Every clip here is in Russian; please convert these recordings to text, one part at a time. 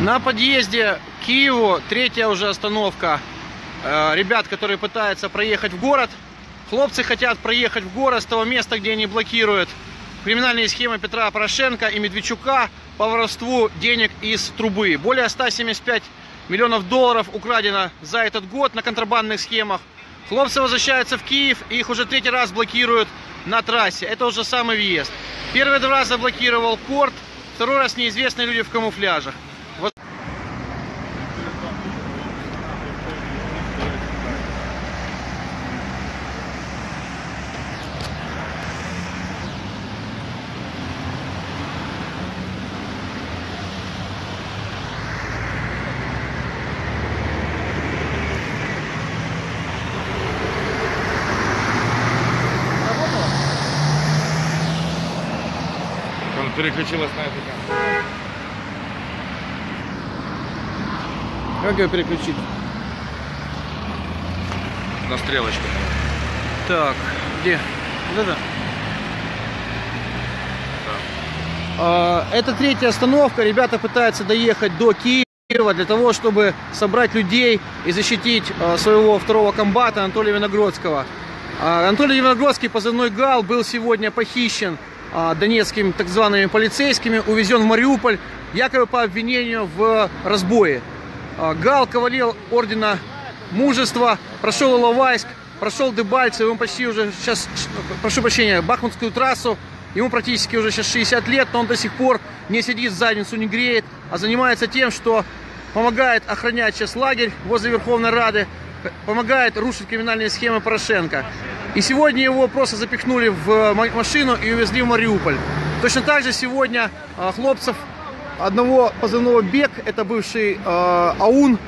На подъезде к Киеву, третья уже остановка. Э, Ребят, которые пытаются проехать в город. Хлопцы хотят проехать в город с того места, где они блокируют криминальные схемы Петра Порошенко и Медведчука по воровству денег из трубы. Более 175 миллионов долларов украдено за этот год на контрабандных схемах. Хлопцы возвращаются в Киев, и их уже третий раз блокируют на трассе. Это уже самый въезд. Первый два раза блокировал Корт, второй раз неизвестные люди в камуфляжах. Вот переключилась на эту камеру. Как ее переключить? На стрелочку. Так, где? Вот это? А, Это третья остановка. Ребята пытаются доехать до Киева для того, чтобы собрать людей и защитить а, своего второго комбата Анатолия Виногродского. А, Анатолий Виногродский, позывной ГАЛ, был сегодня похищен донецкими так зваными полицейскими, увезен в Мариуполь, якобы по обвинению в разбое. А, Гал кавалер ордена мужества, прошел Иловайск, прошел Дебальцев, ему почти уже сейчас, прошу прощения, Бахмутскую трассу, ему практически уже сейчас 60 лет, но он до сих пор не сидит, задницу не греет, а занимается тем, что помогает охранять сейчас лагерь возле Верховной Рады, помогает рушить криминальные схемы Порошенко. И сегодня его просто запихнули в ма- машину и увезли в Мариуполь. Точно так же сегодня а, хлопцев одного позывного Бег, это бывший а, АУН,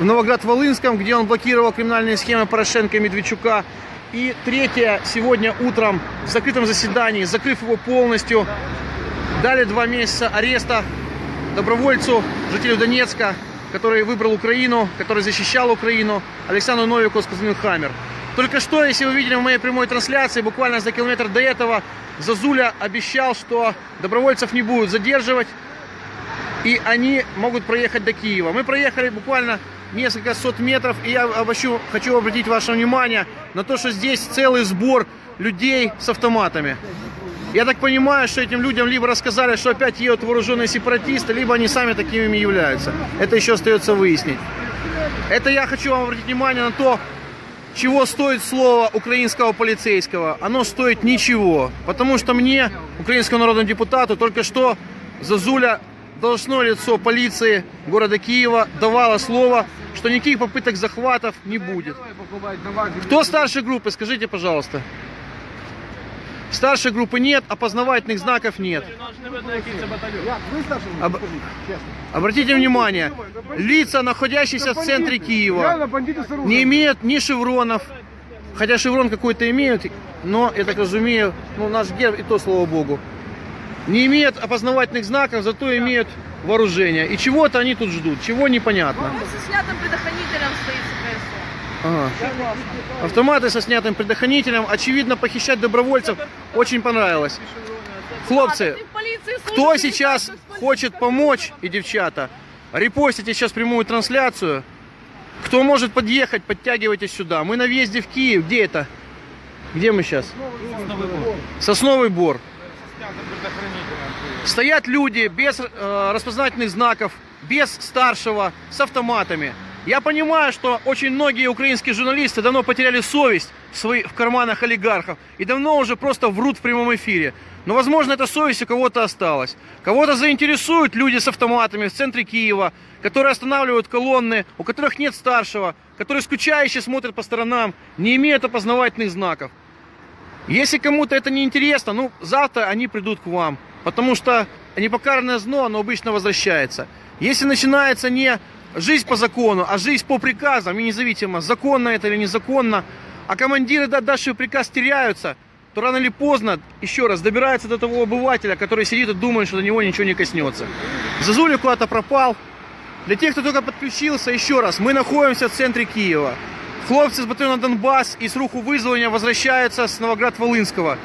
в Новоград-Волынском, где он блокировал криминальные схемы Порошенко и Медведчука. И третье, сегодня утром в закрытом заседании, закрыв его полностью, дали два месяца ареста добровольцу, жителю Донецка, который выбрал Украину, который защищал Украину, Александру Новику с «Хаммер». Только что, если вы видели в моей прямой трансляции, буквально за километр до этого, Зазуля обещал, что добровольцев не будут задерживать, и они могут проехать до Киева. Мы проехали буквально несколько сот метров, и я обращу, хочу обратить ваше внимание на то, что здесь целый сбор людей с автоматами. Я так понимаю, что этим людям либо рассказали, что опять едут вооруженные сепаратисты, либо они сами такими являются. Это еще остается выяснить. Это я хочу вам обратить внимание на то, чего стоит слово украинского полицейского. Оно стоит ничего. Потому что мне, украинскому народному депутату, только что Зазуля, должностное лицо полиции города Киева, давало слово, что никаких попыток захватов не будет. Кто старшей группы, скажите, пожалуйста. Старшей группы нет, опознавательных знаков нет. Об- Обратите внимание, лица, находящиеся в центре Киева, не имеют ни шевронов, хотя шеврон какой-то имеют, но, я так разумею, ну, наш герб и то, слава богу, не имеют опознавательных знаков, зато имеют вооружение. И чего-то они тут ждут, чего непонятно. Со снятым предохранителем стоит СКСО. Ага. Автоматы со снятым предохранителем. Очевидно, похищать добровольцев очень понравилось. Хлопцы, кто сейчас хочет помочь, и девчата, репостите сейчас прямую трансляцию. Кто может подъехать, подтягивайтесь сюда. Мы на въезде в Киев. Где это? Где мы сейчас? Сосновый бор. Стоят люди без э, распознавательных знаков, без старшего, с автоматами. Я понимаю, что очень многие украинские журналисты давно потеряли совесть в, свои, в карманах олигархов и давно уже просто врут в прямом эфире. Но, возможно, эта совесть у кого-то осталась. Кого-то заинтересуют люди с автоматами в центре Киева, которые останавливают колонны, у которых нет старшего, которые скучающе смотрят по сторонам, не имеют опознавательных знаков. Если кому-то это не интересно, ну, завтра они придут к вам. Потому что непокаранное зло, оно обычно возвращается. Если начинается не жизнь по закону, а жизнь по приказам, и независимо, законно это или незаконно, а командиры, да, дальше приказ теряются, то рано или поздно, еще раз, добираются до того обывателя, который сидит и думает, что до него ничего не коснется. Зазуля куда-то пропал. Для тех, кто только подключился, еще раз, мы находимся в центре Киева. Хлопцы с батальона Донбасс и с руху вызвания возвращаются с Новоград-Волынского.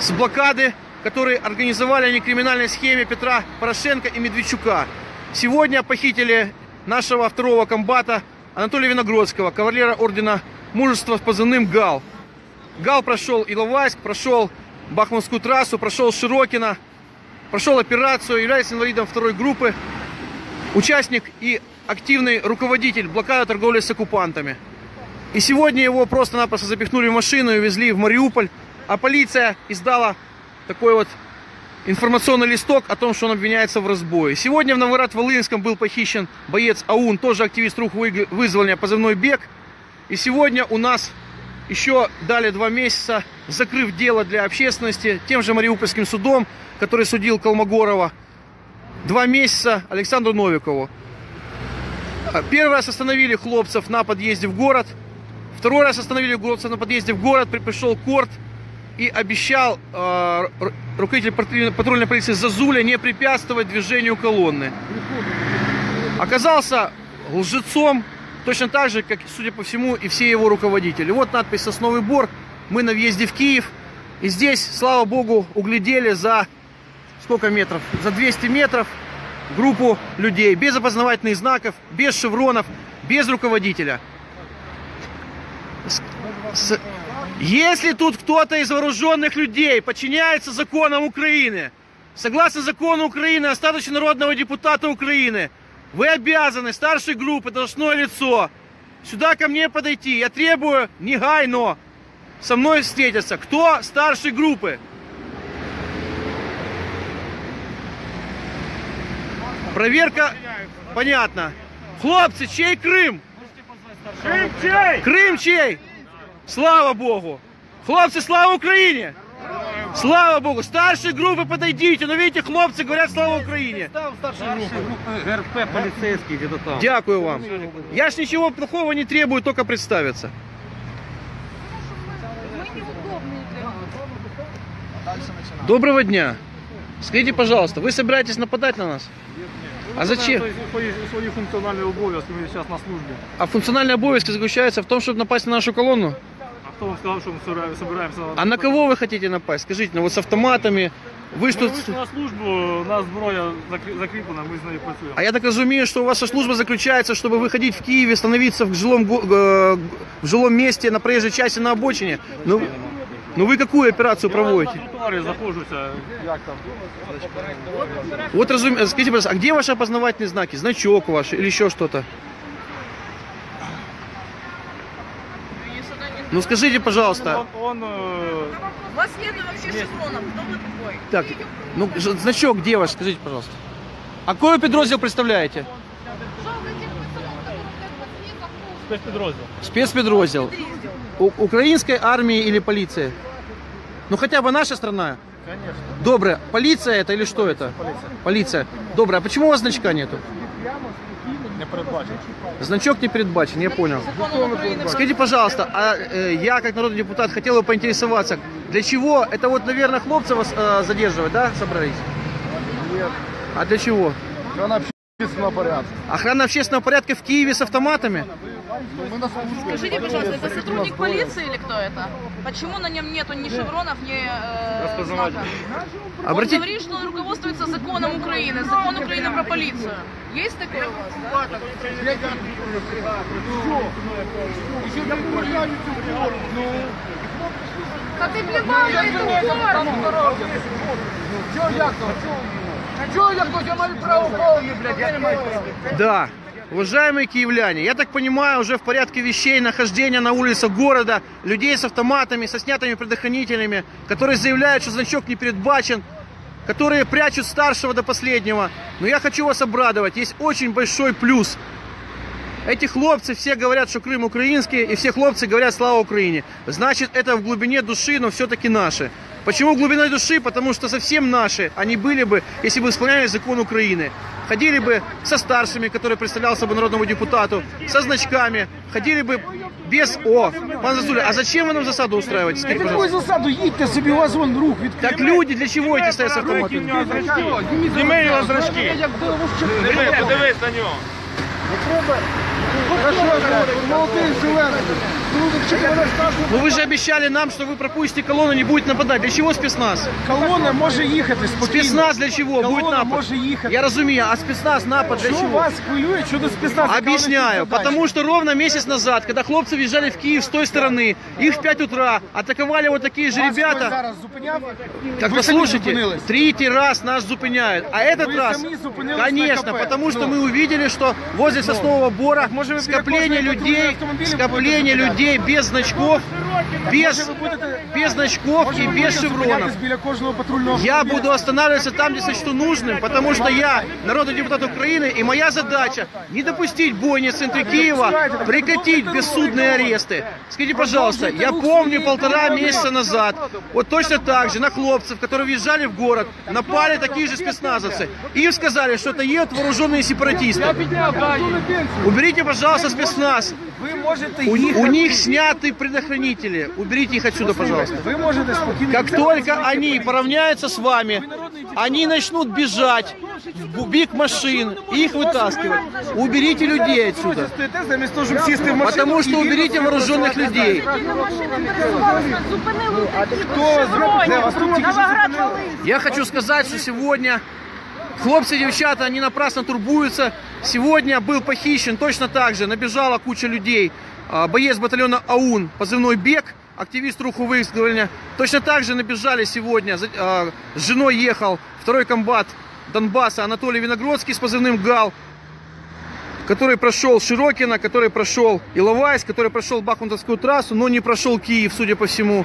С блокады, которые организовали они криминальной схеме Петра Порошенко и Медведчука. Сегодня похитили нашего второго комбата Анатолия Виногродского, кавалера ордена мужества с позывным ГАЛ. ГАЛ прошел Иловайск, прошел Бахмутскую трассу, прошел Широкино, прошел операцию, является инвалидом второй группы, участник и активный руководитель блокады торговли с оккупантами. И сегодня его просто-напросто запихнули в машину и везли в Мариуполь, а полиция издала такой вот информационный листок о том, что он обвиняется в разбое. Сегодня в Новоград-Волынском был похищен боец АУН, тоже активист выгля- вызвания, позывной «Бег». И сегодня у нас еще дали два месяца, закрыв дело для общественности тем же Мариупольским судом, который судил Колмогорова. Два месяца Александру Новикову. А, Первый раз остановили хлопцев на подъезде в город. Второй раз остановили хлопцев на подъезде в город. При- Пришел Корт и обещал э, ру- руководитель патруль- патрульной полиции Зазуля не препятствовать движению колонны. Оказался лжецом, точно так же, как, судя по всему, и все его руководители. Вот надпись «Сосновый бор». Мы на въезде в Киев. И здесь, слава богу, углядели за сколько метров? За 200 метров группу людей без опознавательных знаков, без шевронов, без руководителя. С- с- Если тут кто-то из вооруженных людей подчиняется законам Украины, согласно закону Украины о статусе народного депутата Украины, вы обязаны старшей группы, должностное лицо, сюда ко мне подойти. Я требую негайно со мной встретиться. Кто старшей группы? Проверка, понятно. Хлопцы, чей Крым? Крым чей? Крым чей? Слава Богу! Хлопцы, слава Украине! Слава Богу! Старшей группы подойдите, но видите, хлопцы говорят слава Украине. ГРП полицейский где-то там. Дякую вам. Я ж ничего плохого не требую, только представиться. Мы неудобные для них. Доброго дня. Скажите, пожалуйста, вы собираетесь нападать на нас? А зачем? Свої, свої функціональні обов'язки, ми зараз на службі. А функциональные обовязки заключаются в том, чтобы напасть на нашу колонну? А хто вам сказав, що ми собираємо- собираємося? А на кого вы хотите напасть? Скажите, ну вот с автоматами. Вы ж Ми тут... вийшли на службу, у нас зброя закрі- закріплена, ми з нею працюємо. А я так разумею, что ваша служба заключается, чтобы выходить в Киеве, становиться в жилом, го- э, в жилом месте на проезжей части на обочине. Ну, ну вы какую операцию Я на проводите? тротуарі знаходжуся, як там? Вот разумеется, скажите, пожалуйста, а где ваши опознавательные знаки? Значок ваш или еще что-то? Ну скажите, пожалуйста, Он, он, е, У вас нет вообще шевронов. Кто вы такой? так, ну ж- значок где ваш, скажите, пожалуйста. А какой вы подроздел представляете? спецпідрозділ. Спецподроздел. У- украинской армии или полиции? Ну хотя бы наша страна. Конечно. Доброе. Полиция это или что это? Поліція. Полиция. Доброе. А почему у вас значка нету? Не передбачено. Значок не передбачен, я понял. Скажите, пожалуйста, а э, я как народный депутат хотел бы поинтересоваться, для чего это вот, наверное, хлопцы вас э, задерживать, да, собрались? Нет, А для чего? Общественного порядка. Охрана общественного порядка в Киеве с автоматами? Скажите, пожалуйста, это сотрудник полиции или кто это? Почему на нем нету ни шевронов, ни э, знака? Он Обратите... говорит, что он руководствуется законом Украины, закон Украины про полицию. Есть такое у вас, да? Да ты плевал на эту форму! Чого як то? Права. Да. Уважаемые киевляне, я так понимаю, уже в порядке вещей нахождение на улицах города людей с автоматами, со снятыми предохранителями, которые заявляют, что значок не передбачен, которые прячут старшего до последнего. Но я хочу вас обрадовать, есть очень большой плюс. Эти хлопцы все говорят, что Крым украинский, и все хлопцы говорят «Слава Украине». Значит, это в глубине души, но все-таки наши. Почему в глубине души? Потому что совсем наши они были бы, если бы исполняли закон Украины. Ходили бы со старшими, который представлял собой народному депутату, со значками, ходили бы без «О». Пан Зазуля, а зачем вы нам засаду устраиваете? Скажите, Какую пожалуйста. засаду? Їдьте собі, у вас вон рух відкрив. Так люди для чего эти стоят с автоматами? Зніми його зрачки. Як було Диви, подивись на нього. Хорошо, блядь, молодые зеленые. Ну, так что ты мне розказуєш? Ну вы же обещали нам, что вы пропустите колонну, не будет нападать. Для чего спецназ? Колона може їхати спокійно. Спецназ для чего? Колона Будет напад. може їхати. Я разумею, а спецназ напад для Що чего? вас хвилює щодо спецназу? Объясняю, потому что ровно месяц назад, когда хлопцы въезжали в Киев с той стороны, их в 5 утра атаковали вот такие же ребята. зараз зупиняв? Так Ви самі послушайте, зупинились. третий раз нас зупиняют. А этот Вы раз, сами зупинились на конечно, КП. потому что Ну. мы увидели, что возле Соснового Бора перекошенные патрульные людей, будете людей без значков, без, Може, без значков Може, и без шевронов. Я буду останавливаться там, где сочту нужным, потому что я народный депутат Украины, и моя задача не допустить бойни в центре Киева, прекратить бессудные аресты. Скажите, пожалуйста, я помню полтора месяца назад, вот точно так же на хлопцев, которые въезжали в город, напали такие же спецназовцы. Им сказали, что это едут вооруженные сепаратисты. Уберите, пожалуйста, спецназ. Ви можете У, їхати. у них сняты предохранители. Уберите их отсюда, пожалуйста. Ви можете спокійно. Как только они поравняются с вами, они начнут бежать в бик машин и их вытаскивать. Уберите людей отсюда. Стоїте замість того, щоб сісти в машину. Потому что і їхати уберите вооруженных людей. Хто вас де вас тут тільки що зупинили? Я хочу сказать, что сегодня хлопцы девчата, они напрасно турбуются. Сегодня был похищен точно так же. Набежала куча людей. А, Боец батальона АУН, позывной Бег, активист руху вызвания. Точно так же набежали сегодня. А, С женой ехал второй комбат Донбасса Анатолий Виногродский с позывным ГАЛ. который прошел Широкино, который прошел Иловайск, который прошел Бахмутовскую трассу, но не прошел Киев, судя по всему.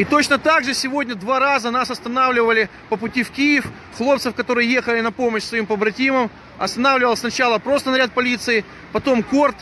И точно так же сегодня два раза нас останавливали по пути в Киев. Хлопцев, которые ехали на помощь своим побратимам. Останавливал сначала просто наряд полиции, потом Корт,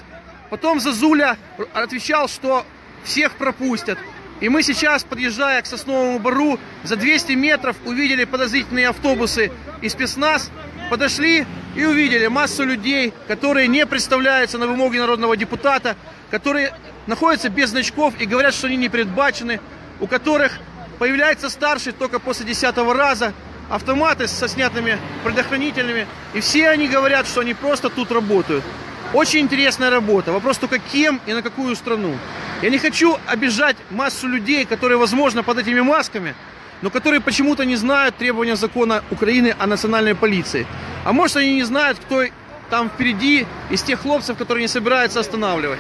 потом Зазуля отвечал, что всех пропустят. И мы сейчас, подъезжая к Сосновому Бару, за 200 метров увидели подозрительные автобусы и спецназ, подошли и увидели массу людей, которые не представляются на вымоги народного депутата, которые находятся без значков и говорят, что они не предбачены, у которых появляется старший только после десятого раза, автоматы со снятыми предохранителями, и все они говорят, что они просто тут работают. Очень интересная работа. Вопрос только кем и на какую страну. Я не хочу обижать массу людей, которые, возможно, под этими масками, но которые почему-то не знают требования закона Украины о национальной полиции. А может, они не знают, кто там впереди из тех хлопцев, которые не собираются останавливать.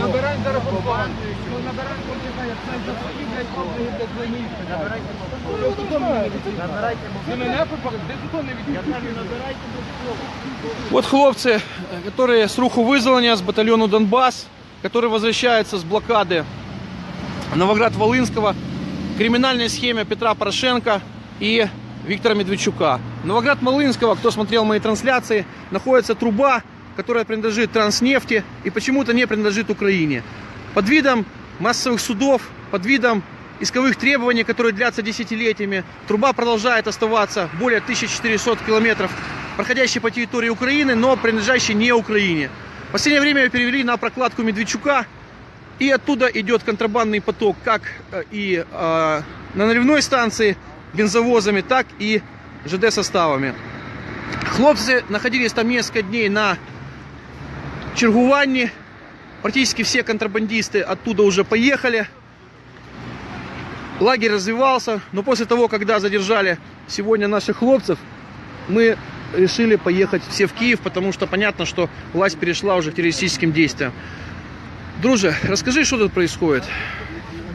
Набираємо зараз попан. Набираємо попан, як це запахи, блядь, попали, блядь, за місце. Набирайте Ви мене попали? Де тут не відійдете? Вот хлопцы, э, которые с руху вызвания, с батальона Донбасс, которые возвращаются с блокады Новоград-Волынского, криминальной схеме Петра Порошенко и Виктора Медведчука. Новоград-Волынского, кто смотрел мои трансляции, находится труба, которая принадлежит Транснефти и почему-то не принадлежит Украине. Под видом массовых судов, под видом исковых требований, которые длятся десятилетиями, труба продолжает оставаться более 1400 километров, проходящей по территории Украины, но принадлежащей не Украине. В последнее время ее перевели на прокладку Медведчука, и оттуда идет контрабандный поток как э, и э, на наливной станции бензовозами, так и ЖД составами. Хлопцы находились там несколько дней на чергуванні. Практически все контрабандисты оттуда уже поехали. Лагерь развивался, но после того, когда задержали сегодня наших хлопцев, мы решили поехать все в Киев, потому что понятно, что власть перешла уже к террористическим действиям. Друже, расскажи, что тут происходит.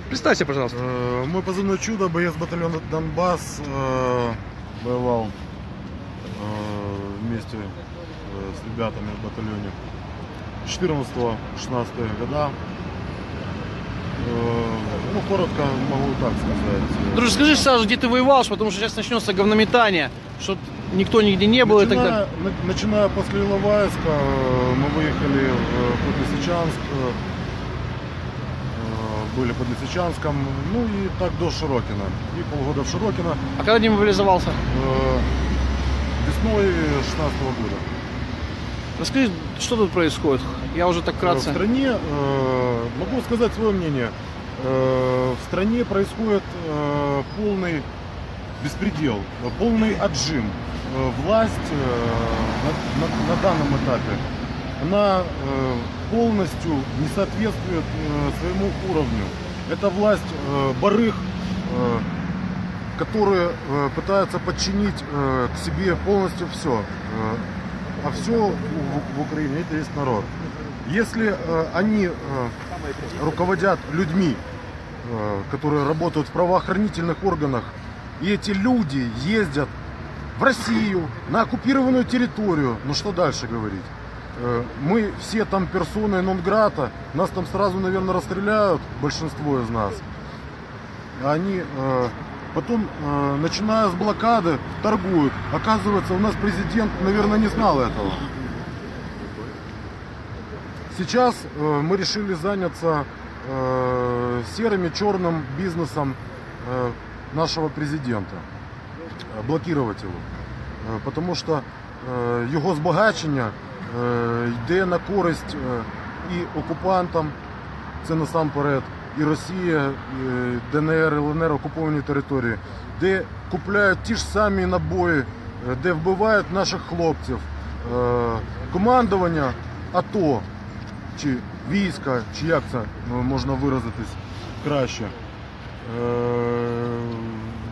Представься, пожалуйста. Э, Мой позывной «Чудо», боец батальона «Донбасс», э, воевал э, вместе с ребятами в батальоне 14-16 года. Э, Ну, коротко могу так сказать. Друже, скажи сразу, где ты воевал, потому что сейчас начнется говнометание, что никто нигде не был и так далее. Начиная, на- начиная после Иловайска, э, мы выехали в Подлесичанск, э, э, были под Лисичанском, ну и так до Широкина. И полгода в Широкино. А когда демобилизовался? Весной 16 года. Расскажи, что тут происходит? Я уже так В вкратце. стране, э, могу сказать свое мнение, Э, в стране происходит э, полный беспредел, э, полный отжим. Э, Власть э, на, на- на данном этапе, она э, полностью не соответствует э, своему уровню. Это власть э, барых, э, которые э, пытаются подчинить э, к себе полностью все. А все в, Украине это есть народ. Если э, они э, руководят людьми, э, которые работают в правоохранительных органах, и эти люди ездят в Россию, на оккупированную территорию, ну что дальше говорить? Мы все там персоны нон-грата, нас там сразу, наверное, расстреляют, большинство из нас. Они потом, э, начиная с блокады, торгуют. Оказывается, у нас президент, наверное, не знал этого. Сейчас э, мы решили заняться э, серым и черным бизнесом э, нашего президента, Е, блокировать его. Е, Потому що е, його збагачення е, йде на користь е, і окупантам, це насамперед, і Росія, і ДНР, ЛНР, окуповані території, де купляють ті ж самі набої, е, де вбивають наших хлопців. Е, Командування АТО чи війська, чи як це ну, можна виразитись краще. Е,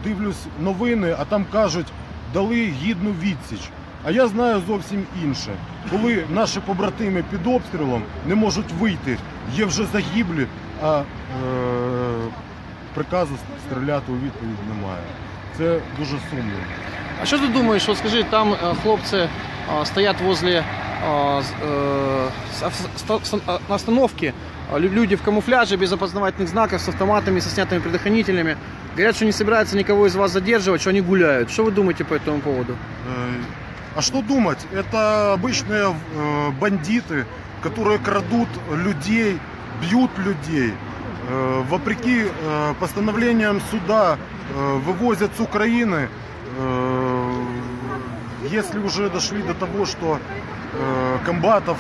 Дивлюсь новини, а там кажуть, дали гідну відсіч. А я знаю зовсім інше. Коли наші побратими під обстрілом не можуть вийти, є вже загиблі, а е, приказу стріляти у відповідь немає. Це дуже сумно. А що ти думаєш? От скажи, там е, хлопці е, стоять возле е, з- е, с- ав- ста- ста- на остановке, э, лю- люди в камуфляже, без опознавательных знаков, с автоматами, со снятыми предохранителями. Говорят, что не собираются никого из вас задерживать, что они гуляют. Что вы думаете по этому поводу? Э, А что думать? Это обычные э, бандиты, которые крадут людей, бьют людей. Э, Вопреки э, постановлениям суда э, вывозят с Украины. Если уже дошли до того, что комбатов,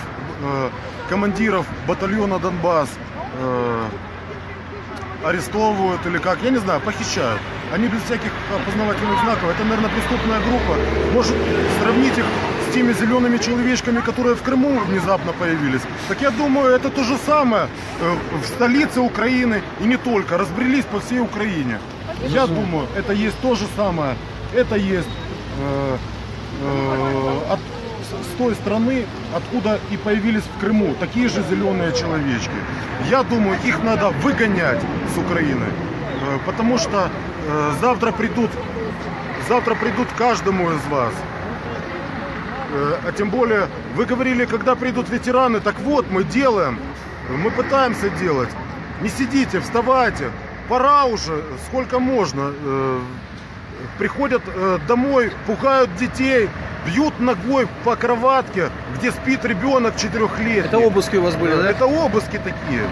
командиров батальона Донбасс арестовывают или как, я не знаю, похищают. Они без всяких опознавательных знаков. Это, наверное, преступная группа. Может сравнить их с теми зелеными человечками, которые в Крыму внезапно появились. Так я думаю, это то же самое э, в столице Украины и не только. Разбрелись по всей Украине. Я думаю, это есть то же самое. Это есть э, э, от, с- той страны, откуда и появились в Крыму такие же зеленые человечки. Я думаю, их надо выгонять с Украины, Э, потому что э, завтра придут, завтра придут каждому из вас. Э, А тем более, вы говорили, когда придут ветераны, так вот, мы делаем, мы пытаемся делать. Не сидите, вставайте, пора уже, сколько можно. Э, Приходят э, домой, пугают детей, бьют ногой по кроватке, где спит ребенок четырехлетний. Это обыски у вас были, да? Это обыски такие.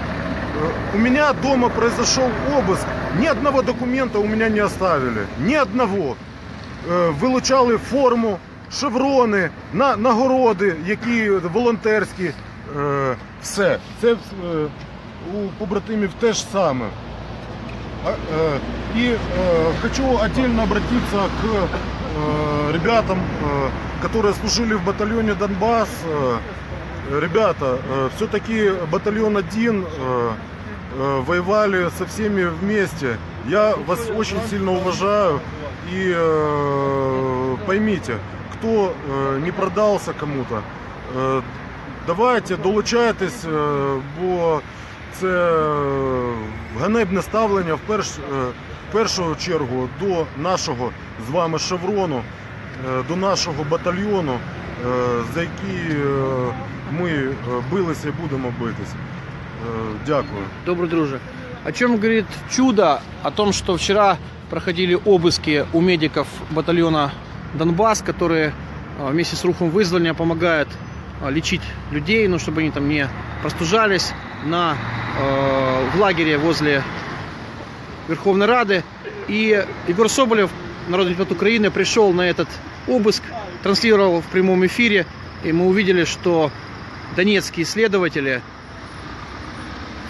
У меня дома произошел обыск. Ни одного документа у меня не оставили. Ни одного. Е, Вилучали форму, шеврони, на, нагороди, які волонтерські. Е, Все. Це е, у побратимів те ж саме. А, э, И э, хочу отдельно обратиться к э, ребятам, э, которые служили в батальоне Донбасс. Э, Ребята, все-таки батальон 1 э, э, воевали со всеми вместе. Я вас очень сильно уважаю. И э, поймите, кто э, не продался кому-то, э, давайте долучайтесь, е, бо це е, ганебне ставлення в, перш, е, в першу чергу до нашого з вами шеврону, е, до нашого батальйону, е, за який е, ми е, билися і будемо битись. Е, Дякую. Добрый друже. О чем говорит чудо? О том, что вчера проходили обыски у медиков батальона Донбасс, которые а, вместе с рухом вызвания помогают а, лечить людей, ну, чтобы они там не простужались на, э, в лагере возле Верховной Рады. И Егор Соболев, народный депутат Украины, пришел на этот обыск, транслировал в прямом эфире, и мы увидели, что донецкие следователи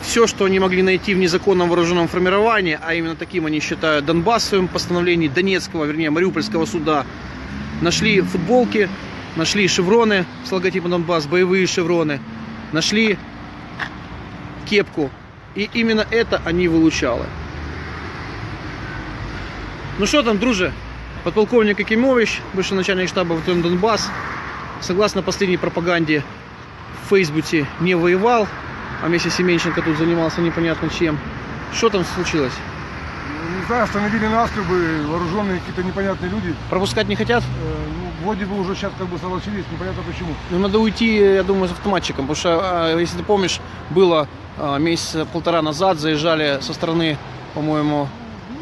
все, что они могли найти в незаконном вооруженном формировании, а именно таким они считают Донбасс в своем постановлении Донецкого, вернее, Мариупольского суда, нашли футболки, нашли шевроны с логотипом Донбасс, боевые шевроны, нашли кепку. И именно это они вылучали. Ну что там, друже? Подполковник Акимович, бывший начальник штаба ВТМ Донбасс, согласно последней пропаганде в Фейсбуке не воевал, а вместе Семенченко тут занимался непонятно чем. Что там случилось? Не знаю, остановили нас, как бы, вооруженные какие-то непонятные люди. Пропускать не хотят? Э, ну, вроде бы уже сейчас как бы согласились, непонятно почему. Ну, надо уйти, я думаю, с автоматчиком, потому что, а, если ты помнишь, было а, месяца полтора назад, заезжали со стороны, по-моему,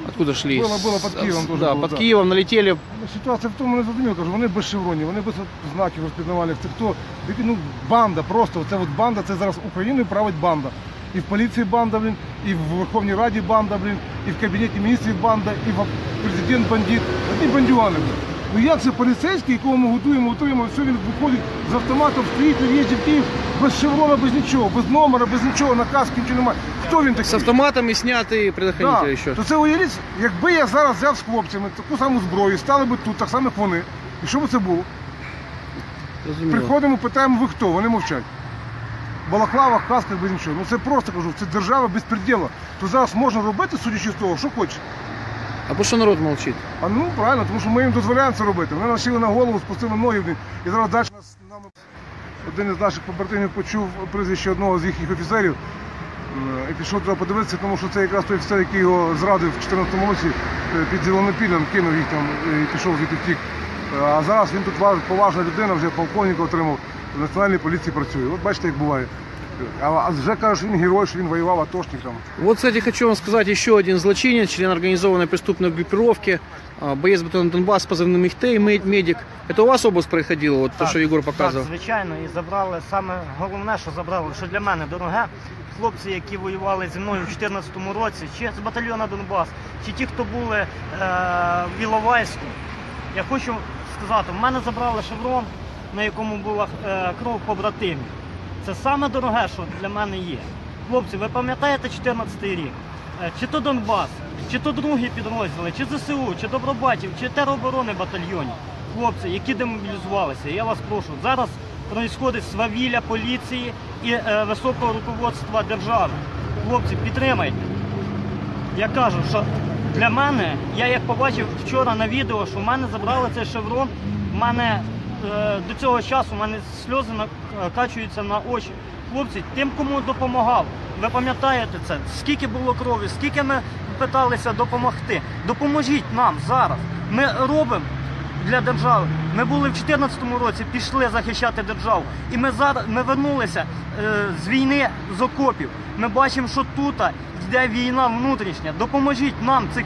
откуда шли? Было, было, под С- Киевом с- тоже Да, было, под да. Киевом налетели. Ну, Ситуація в тому не зрозуміло, кажу, вони без шевронів, вони без знаків розпізнавальних. Це хто? Які, Ну, банда, просто це от банда, це зараз Україною править банда. І в поліції банда, блін, і в Верховній Раді банда, блін, і в Кабінеті міністрів банда, і в президент бандит. Одні бандюани. блін. Ну як це поліцейський, якого ми готуємо, готуємо, все він виходить з автоматом, стоїть на в'їзді в Київ без шеврона, без нічого, без номера, без нічого, наказ нічого немає. Хто він такий? С автоматами сняты предохранители Да. еще. То це уявіть, якби я зараз взяв з хлопцями таку саму зброю, стали б тут, так само як вони. І що б це було? Разумело. Приходимо, питаємо, ви хто? Вони мовчать. Балаклава, касках без нічого. Ну це просто кажу, це держава безпреділа. То зараз можна робити, судячи з того, що хочеш. А потому что народ молчит. А ну правильно, тому що ми їм дозволяємо це робити. Вони нас сіли на голову, спустили ноги. І зараз далі нас нами один із наших побратимів почув прізвище одного з їхніх офіцерів. Е, І пішов туди подивитися, тому що це якраз той офіцер, який його зрадив в 2014 році е, під Зеленопіллям, кинув їх там е, і пішов звідти втік. А зараз він тут поважна людина, вже полковника отримав, в Національній поліції працює. От бачите, як буває. А, а вже каже, що він герой, що він воював атошник там. Вот, кстати, хочу вам сказать, еще один злочинец, член организованной преступной группировки, а, боец батальона Донбасс с позывным Михтей, мед- медик. Это у вас обыск происходил, вот то, что Егор показывал? Так, звичайно, і забрали саме головне, що забрали, що для мене дороге. Хлопці, які воювали зі мною у 2014 році, чи з батальйона Донбас, чи ті, хто були е, в Іловайську. Я хочу сказати, в мене забрали шеврон, на якому була е, кров побратимів. Це саме дороге, що для мене є. Хлопці, ви пам'ятаєте 14 рік? Е, Чи то Донбас, чи то другі підрозділи, чи ЗСУ, чи Добробатів, чи тероборони батальйонів. Хлопці, які демобілізувалися, я вас прошу, зараз происходить свавілля поліції і е, високого руководства держави. Хлопці, підтримайте. Я кажу, що для мене, я як побачив вчора на відео, що в мене забрали цей шеврон, в мене до цього часу в мене сльози накачуються на очі. Хлопці, тим, кому допомагав, ви пам'ятаєте це, скільки було крові, скільки ми питалися допомогти. Допоможіть нам зараз. Ми робимо для держави. Ми були в 2014 році, пішли захищати державу. І ми зараз ми вернулися е, з війни з окопів. Ми бачимо, що тут йде війна внутрішня. Допоможіть нам цих,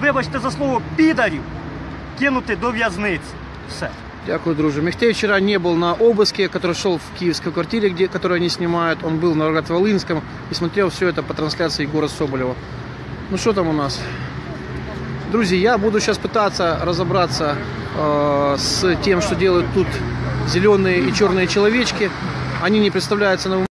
вибачте за слово, підарів кинути до в'язниці. Все. Дякую, друже. Михтей вчера не был на обыске, который шел в киевской квартире, где, которую они снимают. Он был на Новоград-Волынском и смотрел все это по трансляции Егора Соболева. Ну что там у нас? Друзья, я буду сейчас пытаться разобраться э, с тем, что делают тут зеленые и черные человечки. Они не представляются новым